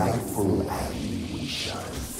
delightful agony we shall